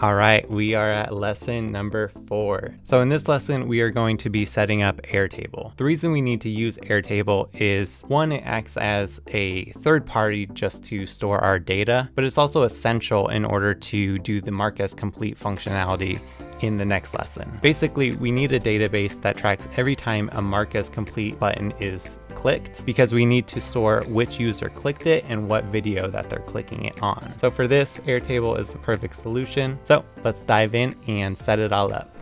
All right, we are at lesson number four. So in this lesson, we are going to be setting up Airtable. The reason we need to use Airtable is one, it acts as a third party just to store our data, but it's also essential in order to do the mark as complete functionality in the next lesson. Basically, we need a database that tracks every time a mark as complete button is clicked because we need to store which user clicked it and what video that they're clicking it on. So for this, Airtable is the perfect solution. So let's dive in and set it all up.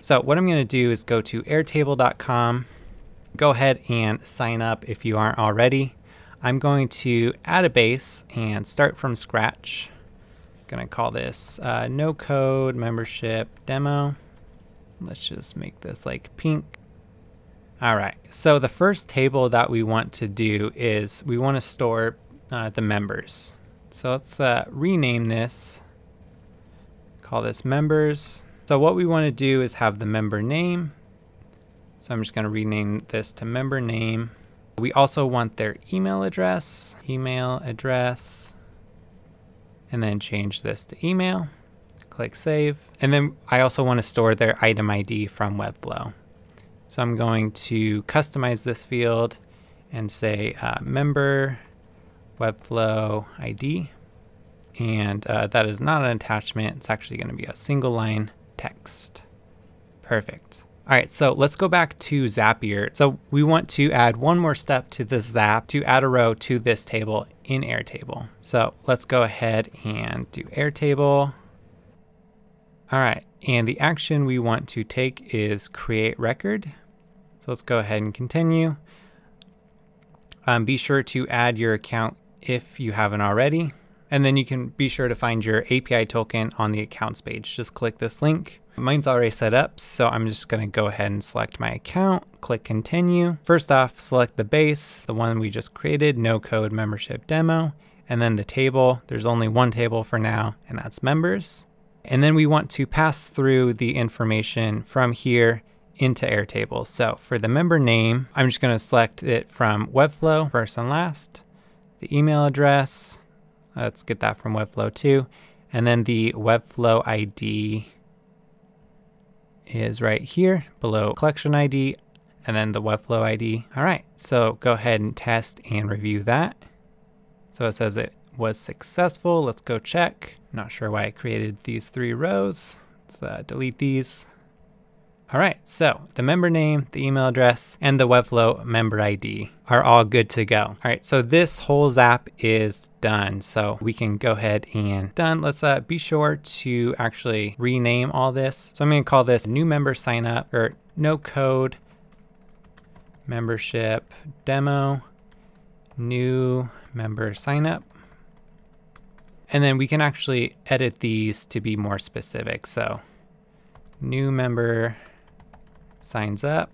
So what I'm gonna do is go to airtable.com, go ahead and sign up if you aren't already. I'm going to add a base and start from scratch gonna call this uh, no code membership demo. Let's just make this like pink. All right, so the first table that we want to do is we want to store uh, the members. So let's uh, rename this, call this members. So what we want to do is have the member name. So I'm just to rename this to member name. We also want their email address, email address, and then change this to email. Click save. And then I also want to store their item ID from Webflow. So I'm going to customize this field and say uh, member Webflow ID. And uh, that is not an attachment. It's actually going to be a single line text. Perfect. All right, so let's go back to Zapier. So we want to add one more step to this Zap to add a row to this table in Airtable. So let's go ahead and do Airtable. All right, and the action we want to take is create record. So let's go ahead and continue. Um, be sure to add your account if you haven't already. And then you can be sure to find your API token on the accounts page. Just click this link Mine's already set up, so I'm just gonna go ahead and select my account, click continue. First off, select the base, the one we just created, no code membership demo, and then the table. There's only one table for now, and that's members. And then we want to pass through the information from here into Airtable. So for the member name, I'm just gonna select it from Webflow, first and last, the email address, let's get that from Webflow too, and then the Webflow ID is right here below collection ID and then the Webflow ID. All right, so go ahead and test and review that. So it says it was successful. Let's go check. Not sure why I created these three rows. Let's uh, delete these. All right, so the member name, the email address, and the Webflow member ID are all good to go. All right, so this whole Zap is done. So we can go ahead and done. Let's uh, be sure to actually rename all this. So I'm gonna call this new member sign up or no code membership demo, new member sign up. And then we can actually edit these to be more specific. So new member signs up.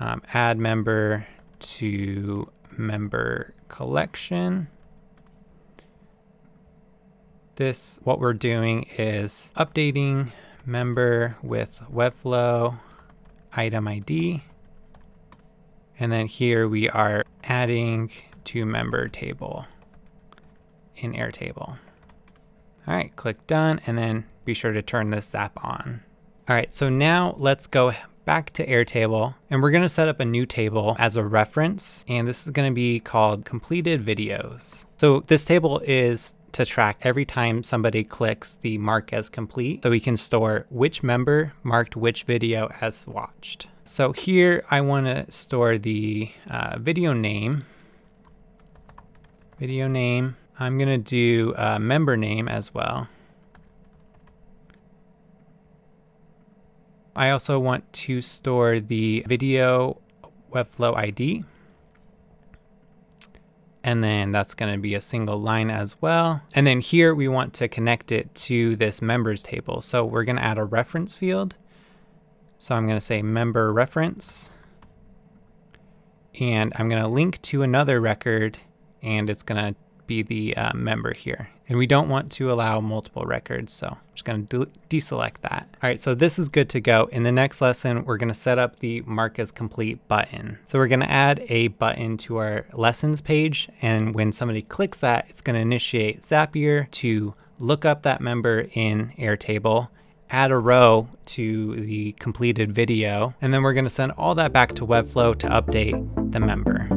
Um, add member to member collection. This, what we're doing is updating member with Webflow item ID. And then here we are adding to member table in Airtable. All right, click done and then be sure to turn this zap on. All right, so now let's go back to Airtable and we're gonna set up a new table as a reference and this is gonna be called completed videos. So this table is to track every time somebody clicks the mark as complete so we can store which member marked which video as watched. So here I wanna store the uh, video name, video name. I'm gonna do a member name as well. I also want to store the video Webflow ID. And then that's going to be a single line as well. And then here we want to connect it to this members table. So we're going to add a reference field. So I'm going to say member reference. And I'm going to link to another record and it's going to be the uh, member here. And we don't want to allow multiple records, so I'm just gonna de deselect that. All right, so this is good to go. In the next lesson, we're gonna set up the mark as complete button. So we're gonna add a button to our lessons page, and when somebody clicks that, it's gonna initiate Zapier to look up that member in Airtable add a row to the completed video, and then we're gonna send all that back to Webflow to update the member.